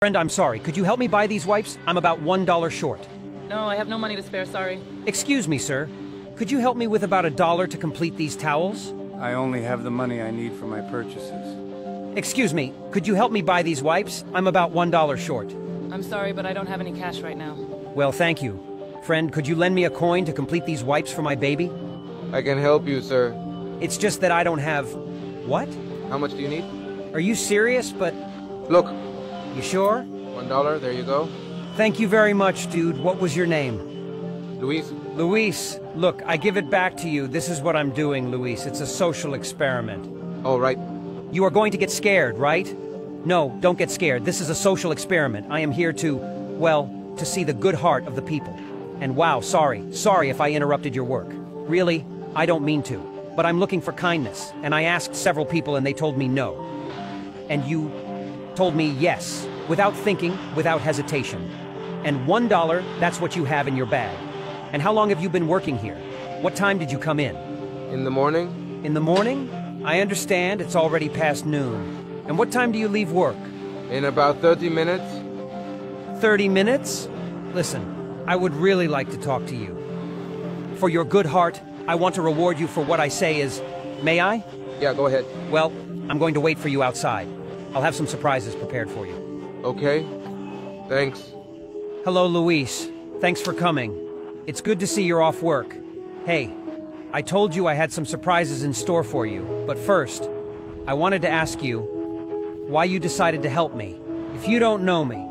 Friend, I'm sorry. Could you help me buy these wipes? I'm about $1 short. No, I have no money to spare, sorry. Excuse me, sir. Could you help me with about a dollar to complete these towels? I only have the money I need for my purchases. Excuse me, could you help me buy these wipes? I'm about $1 short. I'm sorry, but I don't have any cash right now. Well, thank you. Friend, could you lend me a coin to complete these wipes for my baby? I can help you, sir. It's just that I don't have... What? How much do you need? Are you serious? But Look, you sure? one dollar, there you go. Thank you very much, dude. What was your name? Luis, Luis, look, I give it back to you. This is what I'm doing, Luis. It's a social experiment. all right. You are going to get scared, right? No, don't get scared. This is a social experiment. I am here to, well, to see the good heart of the people. And wow, sorry. Sorry if I interrupted your work. Really, I don't mean to. But I'm looking for kindness, and I asked several people and they told me no. And you told me yes, without thinking, without hesitation. And one dollar, that's what you have in your bag. And how long have you been working here? What time did you come in? In the morning, In the morning? I understand, it's already past noon. And what time do you leave work? in about 30 minutes. 30 minutes? Listen, I would really like to talk to you. For your good heart, I want to reward you for what I say is, may I? Yeah, go ahead. Well, I'm going to wait for you outside. I'll have some surprises prepared for you. Okay. Thanks. Hello, Luis. Thanks for coming. It's good to see you're off work. Hey, I told you I had some surprises in store for you, but first, I wanted to ask you why you decided to help me. If you don't know me,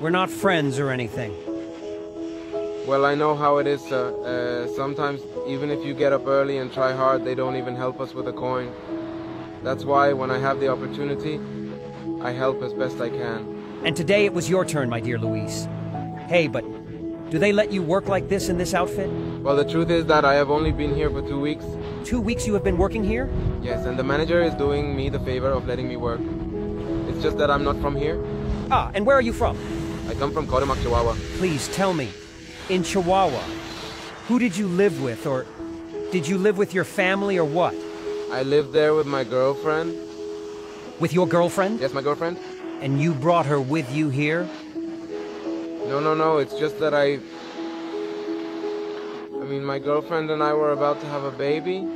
we're not friends or anything. Well, I know how it is, sir. Uh, sometimes, even if you get up early and try hard, they don't even help us with a coin. That's why, when I have the opportunity, I help as best I can. And today it was your turn, my dear Luis. Hey, but do they let you work like this in this outfit? Well, the truth is that I have only been here for two weeks. Two weeks you have been working here? Yes, and the manager is doing me the favor of letting me work. It's just that I'm not from here. Ah, and where are you from? I come from Cuauhtémoc, Chihuahua. Please tell me. In Chihuahua, who did you live with, or did you live with your family, or what? I lived there with my girlfriend. With your girlfriend? Yes, my girlfriend? And you brought her with you here? No, no, no. It's just that I. I mean, my girlfriend and I were about to have a baby.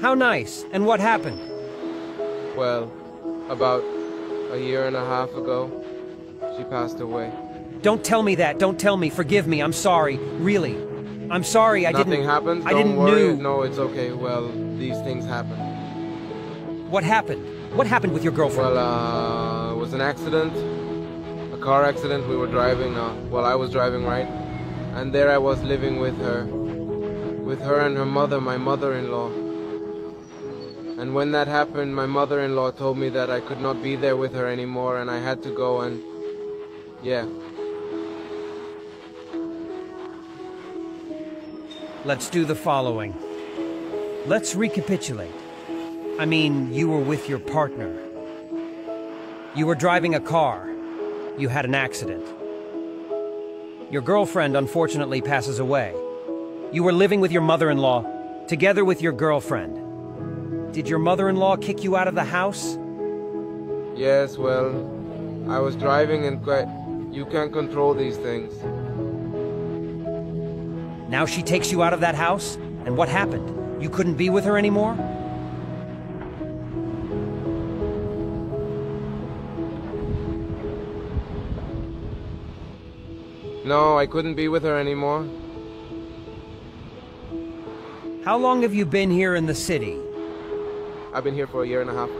How nice. And what happened? Well, about a year and a half ago, she passed away. Don't tell me that. Don't tell me. Forgive me. I'm sorry. Really. I'm sorry. I Nothing didn't. Nothing happened. I Don't didn't worry. knew. No, it's okay. Well, these things happen. What happened? What happened with your girlfriend? Well, uh, it was an accident, a car accident. We were driving. Uh, well, I was driving right, and there I was living with her, with her and her mother, my mother-in-law. And when that happened, my mother-in-law told me that I could not be there with her anymore, and I had to go. And yeah, Let's do the following. Let's recapitulate. I mean, you were with your partner. You were driving a car. You had an accident. Your girlfriend unfortunately passes away. You were living with your mother-in-law, together with your girlfriend. Did your mother-in-law kick you out of the house? yes. Well, I was driving, and quite, you can't control these things. Now she takes you out of that house? And what happened? You couldn't be with her anymore? No, I couldn't be with her anymore. How long have you been here in the city? I've been here for a year and a half.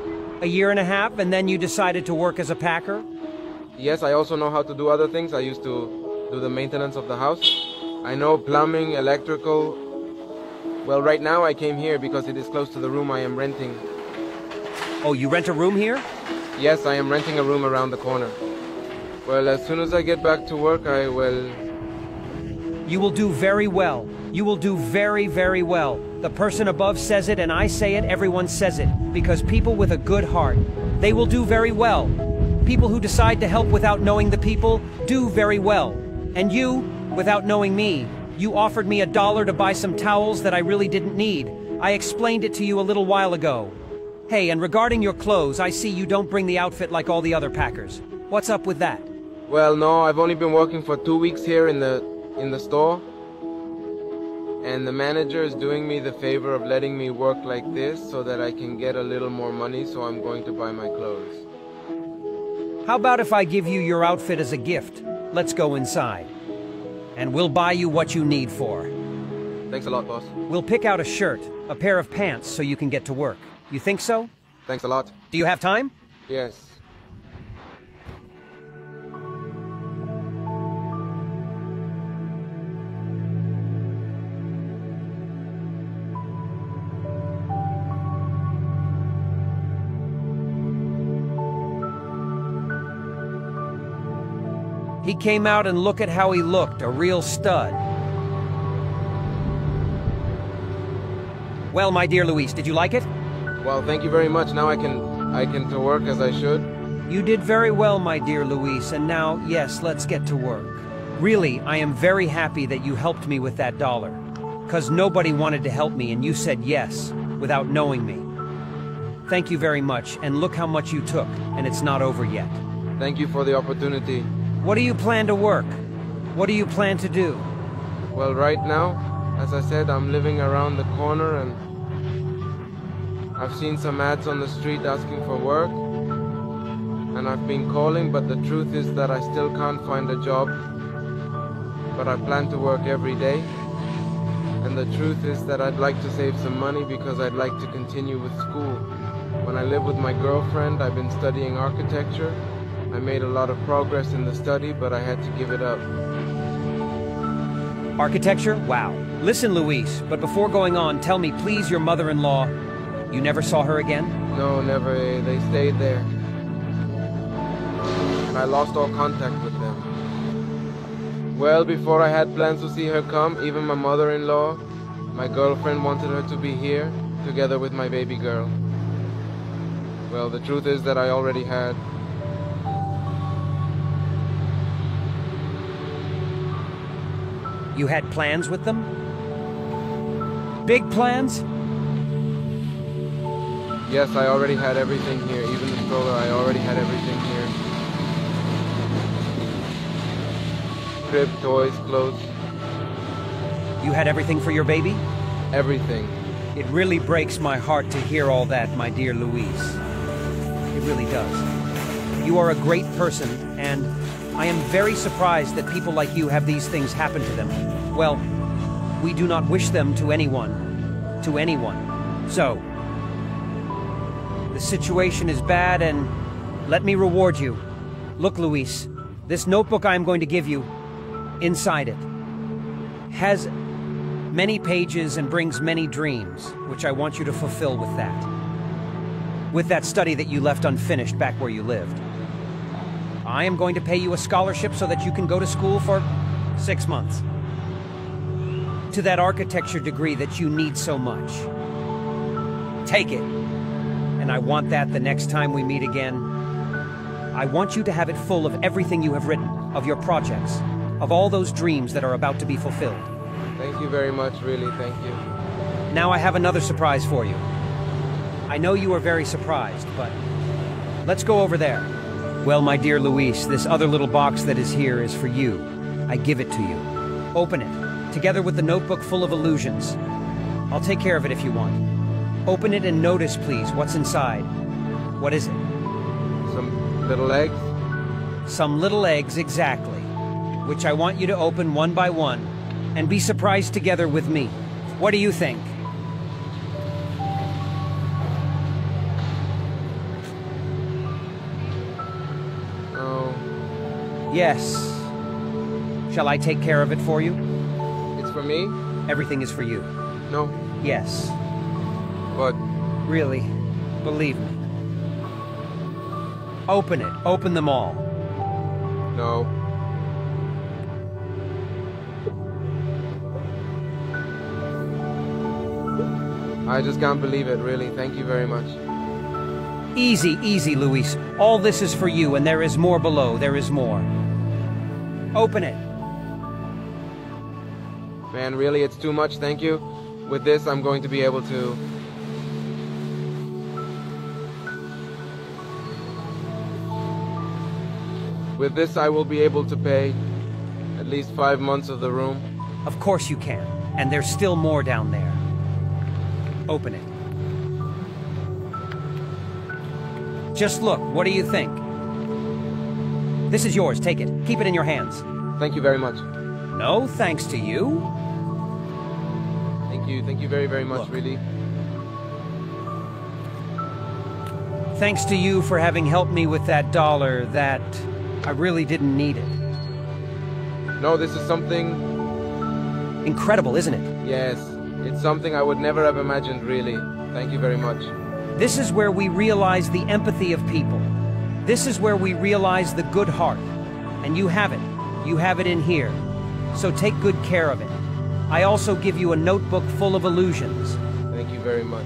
A year and a half, and then you decided to work as a packer? Yes, I also know how to do other things. I used to do the maintenance of the house. I know plumbing, electrical. Well, right now I came here because it is close to the room I am renting. Oh, you rent a room here? Yes, I am renting a room around the corner. Well, as soon as I get back to work, I will. You will do very well. You will do very, very well. The person above says it and I say it, everyone says it. Because people with a good heart, they will do very well. People who decide to help without knowing the people do very well. And you, without knowing me, you offered me a dollar to buy some towels that I really didn't need. I explained it to you a little while ago. Hey, and regarding your clothes, I see you don't bring the outfit like all the other packers. What's up with that? Well, no, I've only been working for two weeks here in the in the store, and the manager is doing me the favor of letting me work like this so that I can get a little more money. So I'm going to buy my clothes. How about if I give you your outfit as a gift? Let's go inside. And we'll buy you what you need for. Thanks a lot, boss. We'll pick out a shirt, a pair of pants so you can get to work. You think so? Thanks a lot. Do you have time? Yes. He came out and look at how he looked, a real stud. Well, my dear Luis, did you like it? Well, thank you very much. Now I can I can to work as I should. You did very well, my dear Luis, and now, yes, let's get to work. Really, I am very happy that you helped me with that dollar. Cause nobody wanted to help me and you said yes, without knowing me. Thank you very much, and look how much you took, and it's not over yet. Thank you for the opportunity. What do you plan to work? What do you plan to do? Well, right now, as I said, I'm living around the corner and I've seen some ads on the street asking for work. And I've been calling, but the truth is that I still can't find a job. But I plan to work every day. And the truth is that I'd like to save some money because I'd like to continue with school. When I live with my girlfriend, I've been studying architecture. I made a lot of progress in the study, but I had to give it up. Architecture? Wow. Listen, Luis, but before going on, tell me, please, your mother-in-law, you never saw her again? No, never. They stayed there. And I lost all contact with them. Well, before I had plans to see her come, even my mother-in-law, my girlfriend wanted her to be here, together with my baby girl. Well, the truth is that I already had. You had plans with them? Big plans? Yes, I already had everything here, even the stroller, I already had everything here. Crib, toys, clothes, You had everything for your baby? everything. It really breaks my heart to hear all that, my dear Luis. It really does. You are a great person, and I am very surprised that people like you have these things happen to them. Well, we do not wish them to anyone. To anyone. So, the situation is bad, and let me reward you. Look, Luis, this notebook I am going to give you, inside it, has many pages and brings many dreams, which I want you to fulfill with that. With that study that you left unfinished back where you lived. I am going to pay you a scholarship so that you can go to school for six months. To that architecture degree that you need so much. Take it. And I want that the next time we meet again. I want you to have it full of everything you have written, of your projects, of all those dreams that are about to be fulfilled. Thank you very much, really, thank you. Now I have another surprise for you. I know you are very surprised, but let's go over there. Well, my dear Luis, this other little box that is here is for you. I give it to you. Open it, together with the notebook full of illusions. I'll take care of it if you want. Open it and notice, please, what's inside. What is it? Some little eggs? Some little eggs, exactly. Which I want you to open one by one and be surprised together with me. What do you think? Yes. Shall I take care of it for you? it's for me? Everything is for you. No, Yes. but Really. Believe me. Open it. Open them all. no. I just can't believe it, really. Thank you very much. Easy, easy, Luis. All this is for you, and there is more below. There is more. Open it. Man, really, it's too much. Thank you. With this, I'm going to be able to. With this, I will be able to pay at least five months of the room. Of course you can. And there's still more down there. Open it. Just look, what do you think? This is yours, take it. Keep it in your hands. Thank you very much. No thanks to you. Thank you. Thank you very, very much, Look. really. Thanks to you for having helped me with that dollar that I really didn't need it. No, this is something, Incredible, isn't it? yes, it's something I would never have imagined, really. Thank you very much. This is where we realize the empathy of people. This is where we realize the good heart. And you have it. You have it in here. So take good care of it. I also give you a notebook full of illusions. Thank you very much.